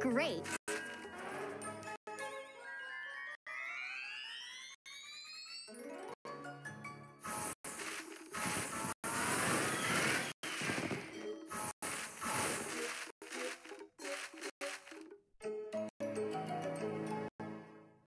Great.